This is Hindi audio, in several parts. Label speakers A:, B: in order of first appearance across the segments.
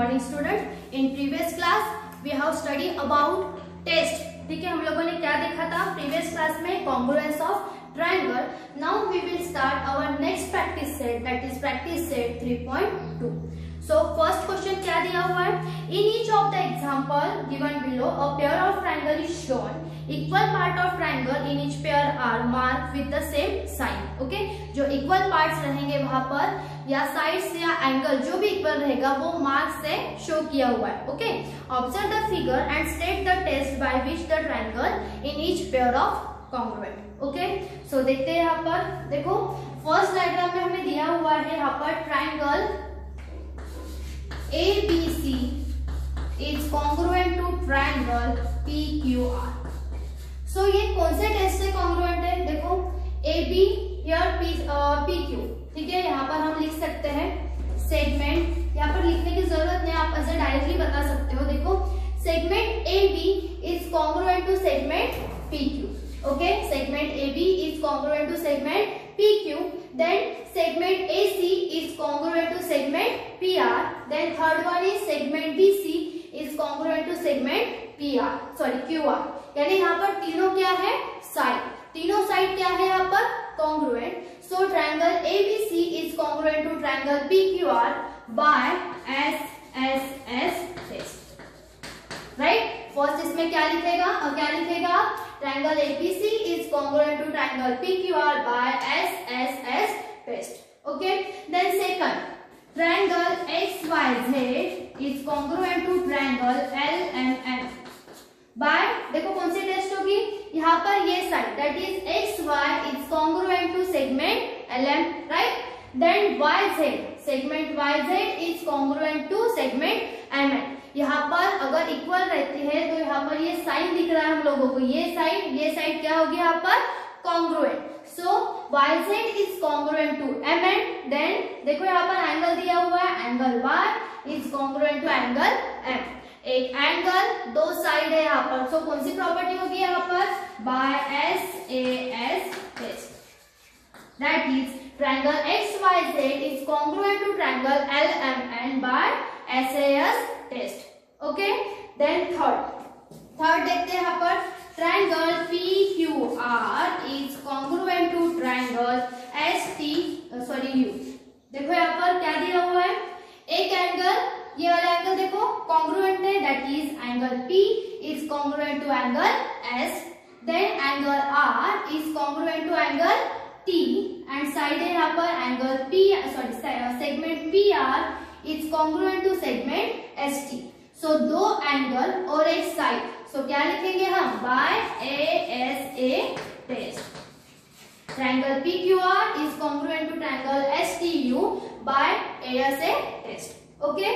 A: morning student in previous class we have study about test ठीक है, हम लोगों ने क्या देखा था? प्रीवियस क्लास में congruence of triangle now we will start our next practice set that is practice set 3.2 so first question क्या दिया हुआ है? In each of the example given below a pair of triangle is shown equal part of triangle in each pair are mark with the same sign okay जो इक्वल पार्ट्स रहेंगे वहाँ पर, या साइड्स या एंगल जो भी इक्वल रहेगा, वो मार्क से शो किया हुआ है okay observe the figure and state the test by which the triangle in each pair of congruent okay so देखते हैं यहाँ पर, देखो फ़र्स्ट डायग्राम में हमें दिया हुआ है यहाँ पर triangle congruent to triangle P Q R so ये कौन से टेस्ट से कॉन्ग्रुएंट है? देखो B here P P Q ठीक है? यहाँ पर हम लिख सकते हैं सेगमेंट यहाँ पर लिखने की ज़रूरत नहीं, आप ऐसे डायरेक्टली बता सकते हो। देखो segment A B is congruent to segment P Q okay segment A B is congruent to segment P Q then segment P Q then segment A C is congruent to segment P then is segment B C is congruent to segment P R sorry Q R यानी यहाँ पर तीनों क्या है साइड तीनों साइड क्या है यहाँ पर congruent So triangle ABC is congruent to triangle PQR by SSS. Right? First इसमें क्या लिखेगा और क्या लिखेगा triangle APC is congruent to triangle PQR by SSS test. Okay? Then second, triangle XYZ is congruent to triangle LMN by, देखो कौन सी टेस्ट होगी? यहाँ पर ये side that is X Y is congruent to segment L M right then Y Z segment Y Z is congruent to segment M N यहाँ पर अगर इक्वल रहती है तो यहाँ पर ये साइन दिख रहा है हम लोगों को। ये साइड ये साइड क्या होगी यहाँ पर? Y Z is congruent to M N then देखो यहाँ पर एंगल दिया हुआ है angle Y is congruent to angle M एक एंगल दो साइड है यहाँ पर. सो so, कौन सी प्रॉपर्टी होगी यहाँ पर? By S S that is triangle X Y Z is congruent to triangle L M N by S S test okay then third third देखते हैं यहाँ पर. P Q R is congruent to triangle S T sorry U देखो यहाँ पर क्या दिया हुआ है? एक एंगल ये वाला एंगल देखो कॉन्ग्रुएंट है that is angle P is congruent to angle S. Then angle R is congruent to angle T. And side है यहाँ पर angle P sorry segment PR is congruent to segment ST so so, दो एंगल और एक साइड सो so, क्या लिखेंगे हम? By A S A test triangle P Q R is congruent to triangle S T U by S A test okay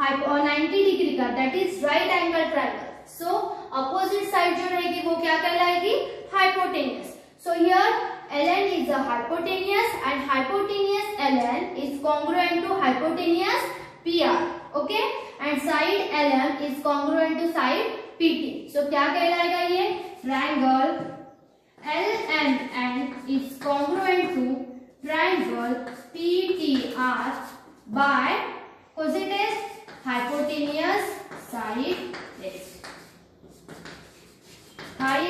A: ninety degree का. That is right angle triangle so opposite side जो रहेगी वो क्या कर लाएगी hypotenuse so here L N is a hypotenuse and hypotenuse L N is congruent to hypotenuse P R okay and side L M is congruent to side P T so क्या कहलाएगा ये? Triangle L M N is congruent to triangle P T R by positive side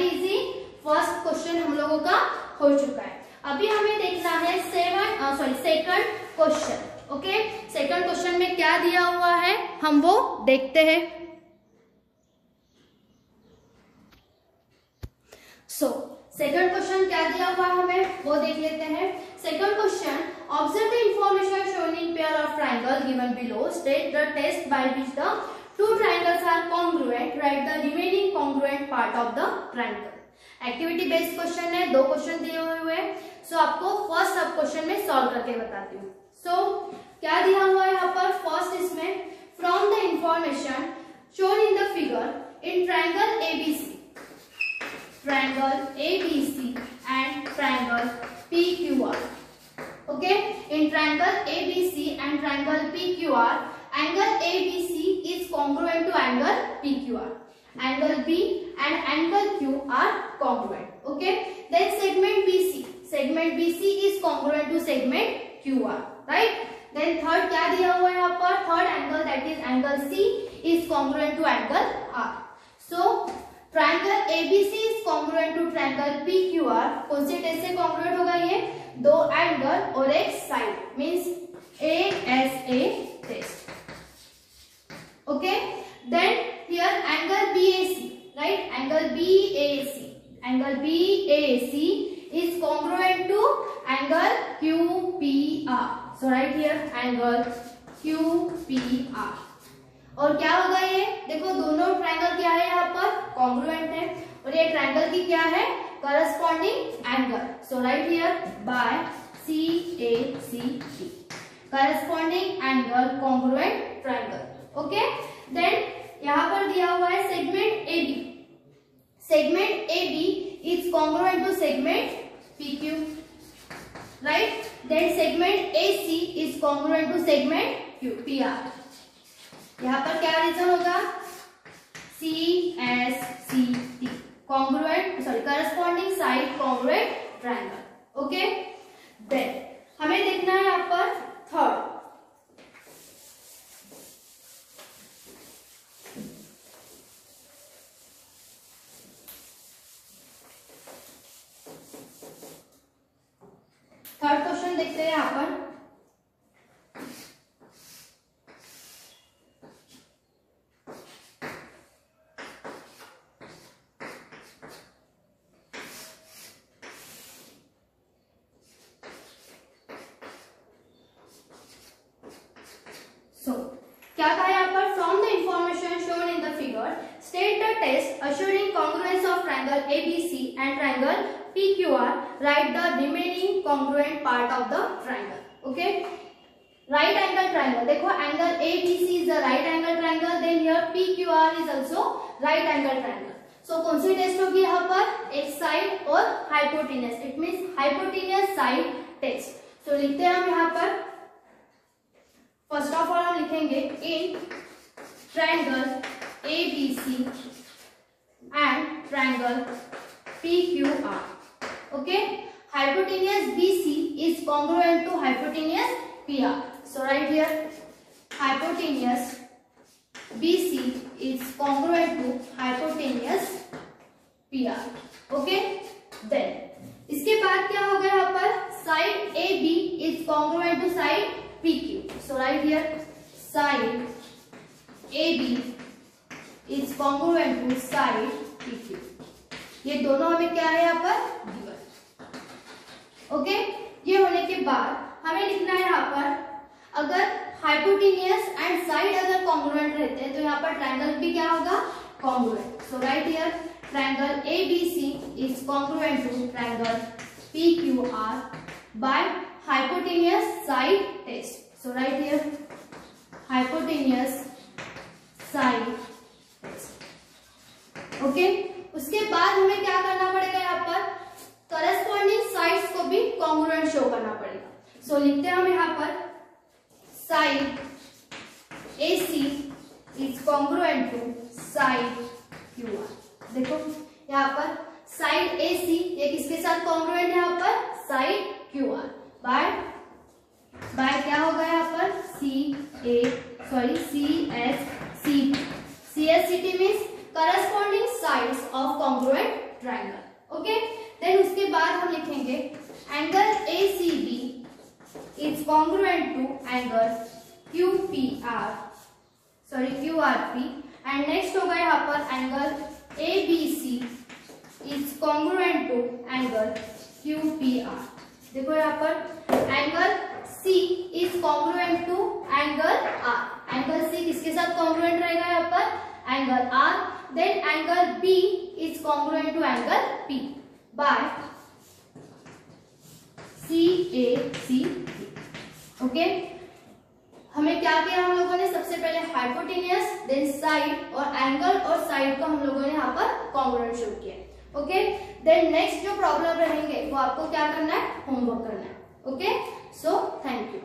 A: easy first question हम लोगों का हो चुका है। अभी हमें देखना है seven sorry second question okay second question में क्या दिया हुआ है? हम वो देखते हैं. सो सेकंड क्वेश्चन क्या दिया हुआ है हमें? वो देख लेते हैं. Second question observe the information shown in pair of triangle given below state the test by which the two triangles are congruent write the remaining congruent part of the triangle activity based question है. दो क्वेश्चन दिए हुए हैं. सो so, आपको फ़र्स्ट सब क्वेश्चन में सॉल्व करके बताती हूँ. सो so, क्या दिया हुआ है यहाँ पर? फ़र्स्ट इसमें from the information shown in the figure in triangle A B C triangle A B C and triangle P Q R okay in triangle A B C and triangle P Q R angle A B C is congruent to angle P Q R angle B and angle Q R congruent okay then segment B C segment B C is congruent to segment QR. Right? Then third क्या दिया हुआ है यहाँ पर third angle that is angle C is congruent to angle R so triangle A B C is congruent to triangle P कौन से टेस्ट से कॉन्ग्रुएंट होगा ये दो एंगल और एक side means A S A test okay then here angle B A C right angle BAC angle BAC is congruent to angle QPR so right here, angle QPR और क्या होगा ये? देखो, दोनों ट्रायंगल क्या है यहाँ पर? कॉन्ग्रुएंट है। और ये ट्रायंगल की क्या है? Corresponding angle so right here by C A C T corresponding angle congruent triangle okay then यहाँ पर दिया हुआ है segment A B segment A B is to to PQ right then segment congruent to segment Q P R यहाँ पर क्या रीजन होगा? C S C T congruent sorry corresponding side congruent triangle okay then हमें देखना है यहाँ पर थर्ड थर्ड क्वेश्चन देखते हैं यहाँ पर. क्या कहा यहाँ पर from the information shown in the figure state the test assuring congruence of triangle A B C and triangle P Q R write the remaining congruent part of the triangle okay right angle triangle देखो angle A B C is the right angle triangle then here P Q R is also right angle triangle so कौन सी टेस्ट होगी यहाँ पर? एक साइड और hypotenuse it mean hypotenuse side test तो लिखते हैं हम यहाँ पर फ़र्स्ट ऑफ़ ऑल हम लिखेंगे a triangle A B C and triangle P Q R okay hypotenuse B C is congruent to hypotenuse P R so right here hypotenuse B C is congruent to hypotenuse P R okay then इसके बाद क्या हो गया यहाँ पर? Side A B is congruent to side P Q here side A B is congruent to side P Q ये दोनों हमें क्या है यहाँ पर? ओके ये होने के बाद हमें लिखना है यहाँ पर, अगर हाइपोटीनियस एंड साइड अगर कॉन्ग्रुएंट रहते हैं तो यहाँ पर ट्रायंगल भी क्या होगा? Congruent so right here B C is congruent to Q R right here hypotenuse side test okay उसके बाद हमें क्या करना पड़ेगा यहाँ पर? करस्पॉन्डिंग साइड्स को भी कॉन्ग्रुएंट शो करना पड़ेगा। सो so, लिखते हैं हम यहाँ पर side A C is congruent to side Q R देखो यहाँ पर साइड ए सी ये किसके साथ कॉन्ग्रुएंट है यहाँ पर? Side Q R by by क्या होगा यहाँ पर? C A sorry C S C C S C T means corresponding sides of congruent triangle okay then उसके बाद हम लिखेंगे angle A C B is congruent to angle Q P R sorry Q R P and next होगा यहाँ पर angle A B C is congruent to angle Q P R देखो यहाँ पर angle C is congruent to angle R angle C किसके साथ कॉन्ग्रुएंट रहेगा यहाँ पर? Angle R then angle B is congruent to angle P by C A C okay हमें क्या किया हम लोगों ने? सबसे पहले हाइपोटेनियस देन साइड और एंगल और साइड को हम लोगों ने यहाँ पर कॉन्ग्रेंट शो किया ओके देन नेक्स्ट जो प्रॉब्लम रहेंगे, वो आपको क्या करना है? होमवर्क करना है। Okay so thank you